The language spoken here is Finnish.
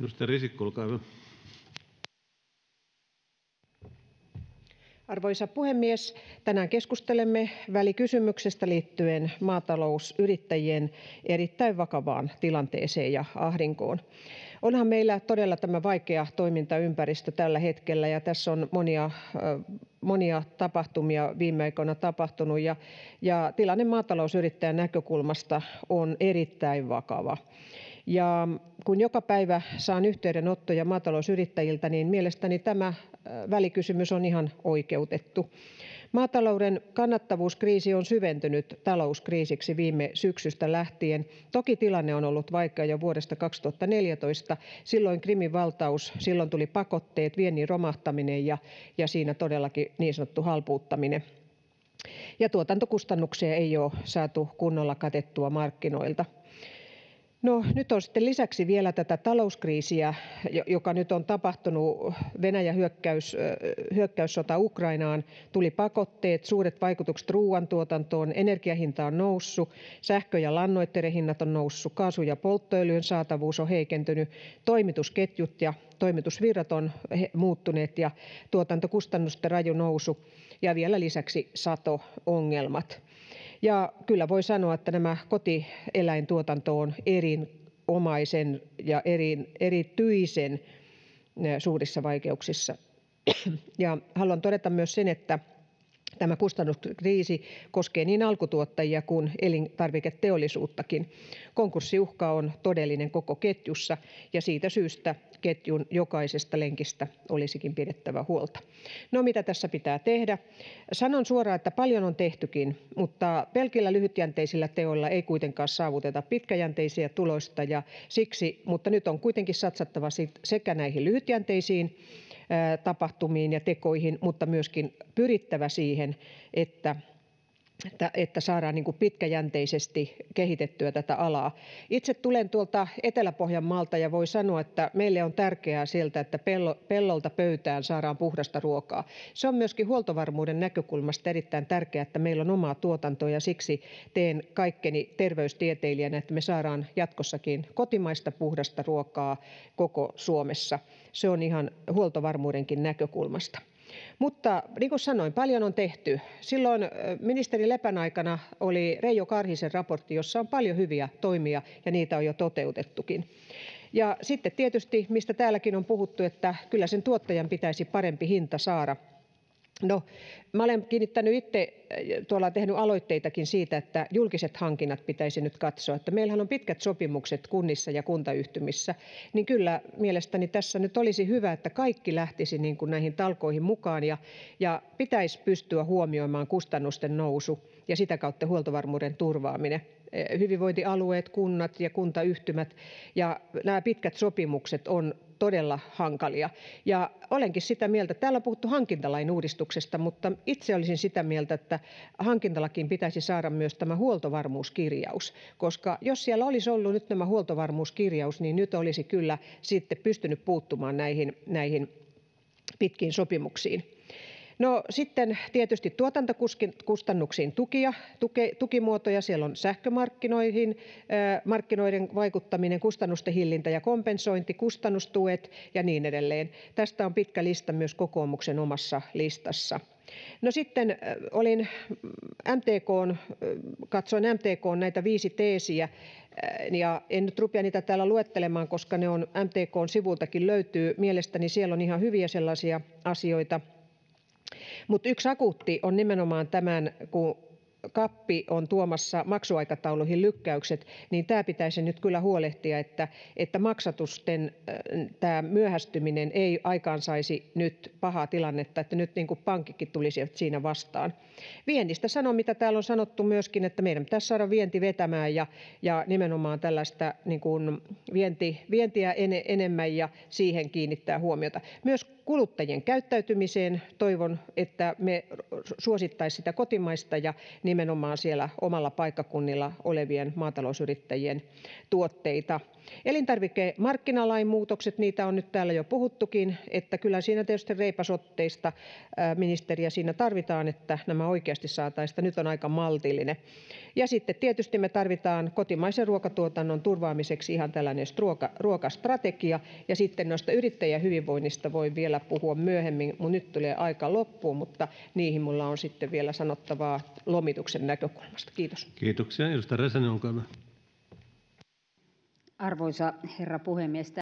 Edustaja Risikko, olkaa hyvä. Arvoisa puhemies! Tänään keskustelemme välikysymyksestä liittyen maatalousyrittäjien erittäin vakavaan tilanteeseen ja ahdinkoon. Onhan meillä todella tämä vaikea toimintaympäristö tällä hetkellä, ja tässä on monia tapahtumia viime aikoina tapahtunut, ja tilanne maatalousyrittäjän näkökulmasta on erittäin vakava. Kun joka päivä saan yhteydenottoja maatalousyrittäjiltä, niin mielestäni tämä välikysymys on ihan oikeutettu. Maatalouden kannattavuuskriisi on syventynyt talouskriisiksi viime syksystä lähtien. Toki tilanne on ollut vaikea jo vuodesta 2014. Silloin Krimin valtaus, silloin tuli pakotteet, viennin romahtaminen ja siinä todellakin niin sanottu halpuuttaminen. Ja tuotantokustannuksia ei ole saatu kunnolla katettua markkinoilta. No, nyt on sitten lisäksi vielä tätä talouskriisiä, joka nyt on tapahtunut. Venäjän hyökkäyssota Ukrainaan, tuli pakotteet, suuret vaikutukset ruoantuotantoon, energian hinta on noussut, sähkö- ja lannoitteiden hinnat on noussut, kaasun ja polttoöljyn saatavuus on heikentynyt, toimitusketjut ja toimitusvirrat on muuttuneet ja tuotantokustannusten raju nousu ja vielä lisäksi sato-ongelmat. Ja kyllä voi sanoa, että kotieläintuotanto on erinomaisen ja erityisen suurissa vaikeuksissa. Haluan todeta myös sen, että tämä kustannuskriisi koskee niin alkutuottajia kuin elintarviketeollisuuttakin. Konkurssiuhka on todellinen koko ketjussa, ja siitä syystä ketjun jokaisesta lenkistä olisikin pidettävä huolta. No, mitä tässä pitää tehdä? Sanon suoraan, että paljon on tehtykin, mutta pelkillä lyhytjänteisillä teoilla ei kuitenkaan saavuteta ja siksi, mutta nyt on kuitenkin satsattava sekä näihin lyhytjänteisiin tapahtumiin ja tekoihin, mutta myöskin pyrittävä siihen, että että saadaan pitkäjänteisesti kehitettyä tätä alaa. Itse tulen tuolta Etelä-Pohjanmaalta, ja voi sanoa, että meille on tärkeää sieltä, että pellolta pöytään saadaan puhdasta ruokaa. Se on myöskin huoltovarmuuden näkökulmasta erittäin tärkeää, että meillä on omaa tuotantoa, ja siksi teen kaikkeni terveystieteilijänä, että me saadaan jatkossakin kotimaista puhdasta ruokaa koko Suomessa. Se on ihan huoltovarmuudenkin näkökulmasta. Mutta niin kuin sanoin, paljon on tehty. Silloin ministeri Lepän aikana oli Reijo Karhisen raportti, jossa on paljon hyviä toimia, ja niitä on jo toteutettukin. Ja sitten tietysti, mistä täälläkin on puhuttu, että kyllä sen tuottajan pitäisi parempi hinta saada No, mä olen kiinnittänyt itse tehnyt aloitteitakin siitä, että julkiset hankinnat pitäisi nyt katsoa, meillähän on pitkät sopimukset kunnissa ja kuntayhtymissä, niin kyllä mielestäni tässä nyt olisi hyvä, että kaikki lähtisi niin näihin talkoihin mukaan ja, ja pitäisi pystyä huomioimaan kustannusten nousu ja sitä kautta huoltovarmuuden turvaaminen. Hyvinvointialueet, kunnat ja kuntayhtymät ja nämä pitkät sopimukset on todella hankalia. Olenkin sitä mieltä, täällä on puhuttu hankintalain uudistuksesta, mutta itse olisin sitä mieltä, että hankintalakiin pitäisi saada myös tämä huoltovarmuuskirjaus, koska jos siellä olisi ollut nyt tämä huoltovarmuuskirjaus, niin nyt olisi kyllä sitten pystynyt puuttumaan näihin, näihin pitkiin sopimuksiin. No sitten tietysti tuotantokustannuksiin tukia, tukimuotoja. Siellä on sähkömarkkinoihin, markkinoiden vaikuttaminen, kustannusten hillintä ja kompensointi, kustannustuet ja niin edelleen. Tästä on pitkä lista myös kokoomuksen omassa listassa. No sitten olin MTK, katsoin MTK näitä viisi teesiä, ja en nyt rupea niitä täällä luettelemaan, koska ne on MTKn sivultakin löytyy. Mielestäni siellä on ihan hyviä sellaisia asioita, mutta yksi akuutti on nimenomaan tämän, kappi on tuomassa maksuaikatauluihin lykkäykset, niin pitäisi nyt kyllä huolehtia, että, että maksatusten tämä myöhästyminen ei aikaansaisi nyt pahaa tilannetta, että nyt niin kuin pankkikin tulisivat siinä vastaan. Viennistä sanon, mitä täällä on sanottu myöskin, että meidän pitäisi saada vienti vetämään ja, ja nimenomaan tällaista niin vienti, vientiä en, enemmän ja siihen kiinnittää huomiota. Myös kuluttajien käyttäytymiseen. Toivon, että me suosittaisiin sitä kotimaista ja nimenomaan siellä omalla paikkakunnalla olevien maatalousyrittäjien tuotteita. Elintarvikemarkkinalain muutokset, niistä on nyt täällä jo puhuttukin. Kyllä siinä tietysti reipasotteista ministeriä tarvitaan, että nämä oikeasti saataisiin, nyt on aika maltillinen. Ja sitten tietysti me tarvitaan kotimaisen ruokatuotannon turvaamiseksi ihan tällainen ruokastrategia. Ja sitten noista yrittäjien hyvinvoinnista voin vielä puhua myöhemmin, mutta nyt tulee aika loppuun, mutta niihin minulla on sitten vielä sanottavaa lomituksen näkökulmasta. — Kiitos. Kiitoksia. — Edustaja Räsänen, olkaa hyvä. Arvoisa herra puhemies!